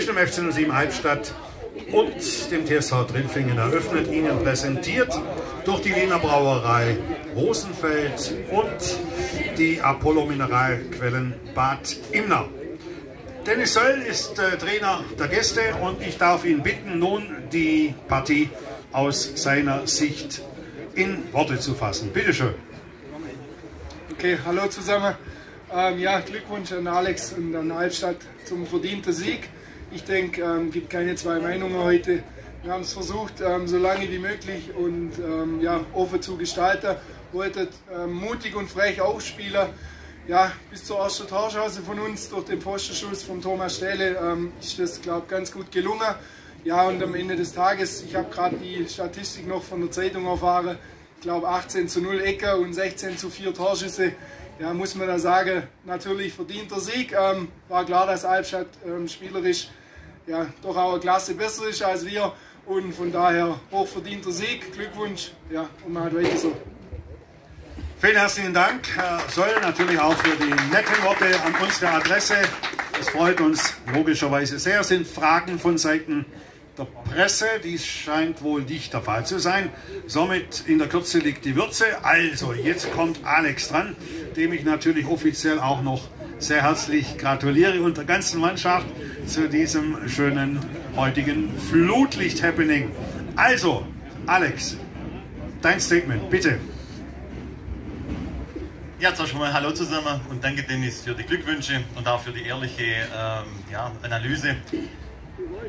zwischen dem FC 07 Halbstadt und dem TSV Trilfingen eröffnet, Ihnen präsentiert durch die Wiener Brauerei Rosenfeld und die Apollo Mineralquellen Bad Imner. Dennis Söll ist äh, Trainer der Gäste und ich darf ihn bitten, nun die Partie aus seiner Sicht in Worte zu fassen. Bitte schön. Okay, hallo zusammen. Ähm, ja, Glückwunsch an Alex und an Albstadt zum verdienten Sieg. Ich denke, es ähm, gibt keine zwei Meinungen heute. Wir haben es versucht, ähm, so lange wie möglich und ähm, ja, offen zu gestalten. Wollten ähm, mutig und frech aufspielen. Ja, bis zur ersten Torchance von uns durch den Pfostenschuss von Thomas Stelle ähm, ist das, glaube ich, ganz gut gelungen. Ja, und am Ende des Tages, ich habe gerade die Statistik noch von der Zeitung erfahren, ich glaube 18 zu 0 Ecke und 16 zu 4 Torschüsse. Ja, muss man da sagen, natürlich verdienter Sieg. Ähm, war klar, dass Albstadt ähm, spielerisch ja, doch auch eine Klasse besser ist als wir. Und von daher hochverdienter Sieg. Glückwunsch. Ja, und man hat weiter so. Vielen herzlichen Dank, Herr Soll, natürlich auch für die netten Worte an unsere Adresse. Es freut uns logischerweise sehr. Sind Fragen von Seiten der Presse. Dies scheint wohl nicht der Fall zu sein. Somit in der Kürze liegt die Würze. Also, jetzt kommt Alex dran, dem ich natürlich offiziell auch noch sehr herzlich gratuliere und der ganzen Mannschaft zu diesem schönen heutigen Flutlicht-Happening. Also, Alex, dein Statement, bitte. Ja, zuerst mal Hallo zusammen und danke Dennis für die Glückwünsche und auch für die ehrliche ähm, ja, Analyse.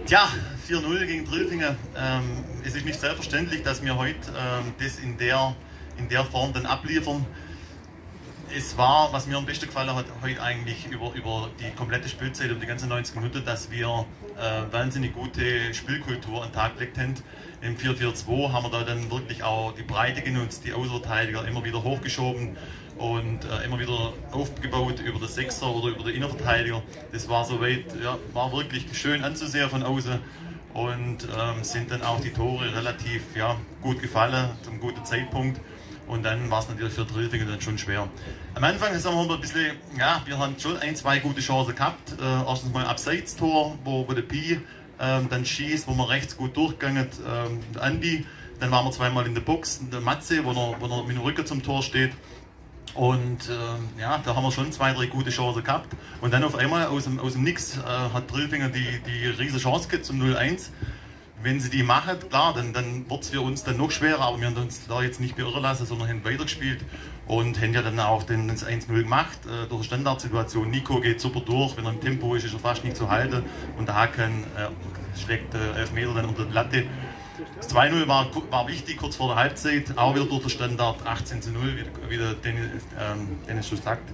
Tja, 4-0 gegen Trilfingen. Ähm, es ist nicht selbstverständlich, dass wir heute ähm, das in der, in der Form dann abliefern. Es war, was mir am besten gefallen hat, heute eigentlich über, über die komplette Spielzeit, über die ganzen 90 Minuten, dass wir äh, wahnsinnig gute Spielkultur an den Tag gelegt haben. Im 4-4-2 haben wir da dann wirklich auch die Breite genutzt, die Außenverteidiger immer wieder hochgeschoben und äh, immer wieder aufgebaut über den Sechser oder über den Innenverteidiger. Das war soweit, ja, war wirklich schön anzusehen von außen und ähm, sind dann auch die Tore relativ ja, gut gefallen zum guten Zeitpunkt. Und dann war es natürlich für Trilfingen dann schon schwer. Am Anfang haben wir ein bisschen, ja, wir haben schon ein, zwei gute Chancen gehabt. Äh, erstens mal Abseits-Tor, wo, wo der Pi ähm, dann schießt, wo man rechts gut durchgegangen ähm, Andi. Dann waren wir zweimal in der Box, der Matze, wo er, wo er mit dem Rücken zum Tor steht. Und äh, ja, da haben wir schon zwei, drei gute Chancen gehabt. Und dann auf einmal aus dem, aus dem Nix äh, hat Drillfinger die, die riesige Chance zum 0-1. Wenn sie die machen, klar, dann, dann wird es für uns dann noch schwerer, aber wir haben uns da jetzt nicht beirren lassen, sondern haben weitergespielt und haben ja dann auch den, das 1-0 gemacht äh, durch Standardsituation. Nico geht super durch, wenn er im Tempo ist, ist er fast nicht zu halten und der Haken äh, schlägt äh, elf Meter dann unter die Latte. Das 2-0 war, war wichtig, kurz vor der Halbzeit, auch wieder durch den Standard 18 zu 0, wie, wie der Dennis, ähm, Dennis schon sagt.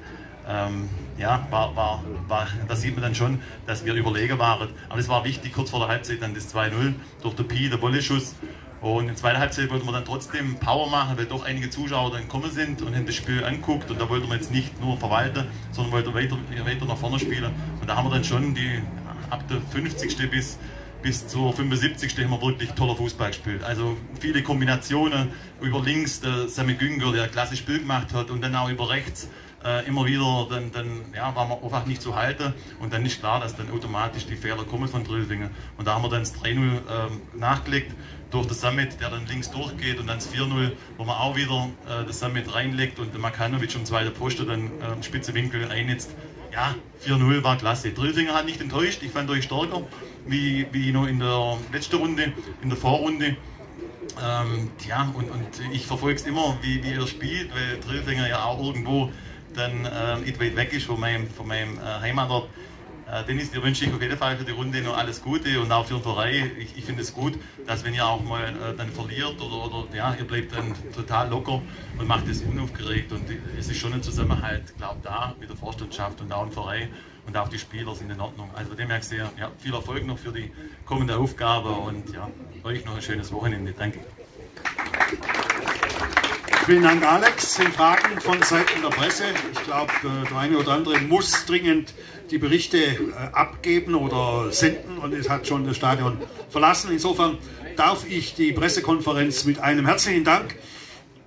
Ähm, ja, war, war, war, da sieht man dann schon, dass wir überlegen waren. Aber es war wichtig, kurz vor der Halbzeit dann das 2-0 durch den Pi, der Volley-Schuss. Und in der zweiten Halbzeit wollten wir dann trotzdem Power machen, weil doch einige Zuschauer dann gekommen sind und haben das Spiel anguckt. Und da wollten wir jetzt nicht nur verwalten, sondern wollten weiter, weiter nach vorne spielen. Und da haben wir dann schon die ab der 50. bis bis zur 75. haben wir wirklich toller Fußball gespielt. Also viele Kombinationen über links, der Sammy Günger, der klasse Spiel gemacht hat, und dann auch über rechts äh, immer wieder, dann, dann ja, war man einfach nicht zu halten. Und dann ist klar, dass dann automatisch die Fehler kommen von Drillwingen. Und da haben wir dann das 3-0 ähm, nachgelegt durch das Summit, der dann links durchgeht und dann das 4-0, wo man auch wieder äh, das Summit reinlegt und der Makanovic um zweite Posten dann äh, spitze Winkel einnetzt. Ja, 4-0 war klasse. Drillfinger hat nicht enttäuscht, ich fand euch stärker wie, wie noch in der letzten Runde, in der Vorrunde. Ähm, ja, und, und ich verfolge es immer, wie, wie ihr spielt, weil Drillfinger ja auch irgendwo dann äh, nicht weit weg ist von meinem, von meinem äh, Heimatort. Äh, Dennis, dir wünsche ich auf jeden Fall für die Runde noch alles Gute und auch für den Verein. Ich, ich finde es gut, dass wenn ihr auch mal äh, dann verliert oder, oder ja, ihr bleibt dann total locker und macht es unaufgeregt und es ist schon ein Zusammenhalt, glaube da mit der Vorstandschaft und auch im Verein und auch die Spieler sind in Ordnung. Also von dem her sehr, ja, viel Erfolg noch für die kommende Aufgabe und ja, euch noch ein schönes Wochenende. Danke. Vielen Dank, Alex. Sind Fragen von Seiten der Presse? Ich glaube, äh, der eine oder andere muss dringend die Berichte äh, abgeben oder senden und es hat schon das Stadion verlassen. Insofern darf ich die Pressekonferenz mit einem herzlichen Dank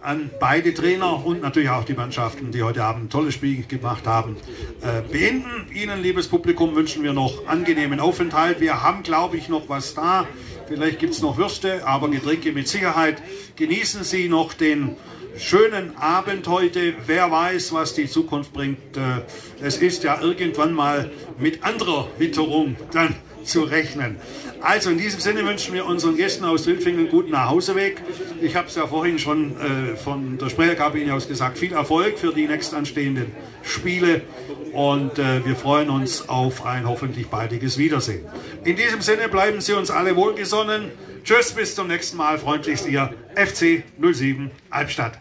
an beide Trainer und natürlich auch die Mannschaften, die heute Abend ein tolles Spiel gemacht haben, äh, beenden. Ihnen, liebes Publikum, wünschen wir noch angenehmen Aufenthalt. Wir haben, glaube ich, noch was da. Vielleicht gibt es noch Würste, aber Getränke mit Sicherheit. Genießen Sie noch den schönen Abend heute. Wer weiß, was die Zukunft bringt. Äh, es ist ja irgendwann mal mit anderer Witterung dann zu rechnen. Also in diesem Sinne wünschen wir unseren Gästen aus Dülfingen einen guten Nachhauseweg. Ich habe es ja vorhin schon äh, von der Sprecherkabine aus gesagt. Viel Erfolg für die nächst anstehenden Spiele und äh, wir freuen uns auf ein hoffentlich baldiges Wiedersehen. In diesem Sinne bleiben Sie uns alle wohlgesonnen. Tschüss, bis zum nächsten Mal. Freundlichst Ihr FC 07 Albstadt.